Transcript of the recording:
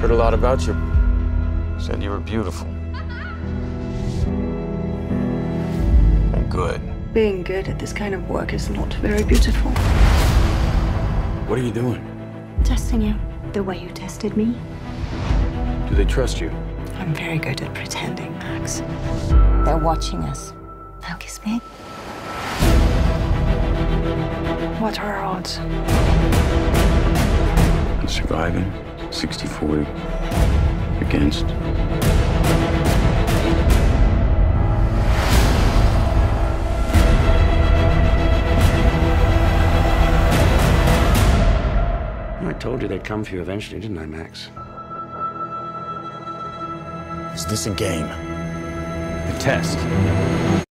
Heard a lot about you. Said you were beautiful. And good. Being good at this kind of work is not very beautiful. What are you doing? Testing you the way you tested me. Do they trust you? I'm very good at pretending, Max. They're watching us. Now kiss me. What are our odds? Surviving 60 40 against. I told you they'd come for you eventually, didn't I, Max? Is this a game? The test.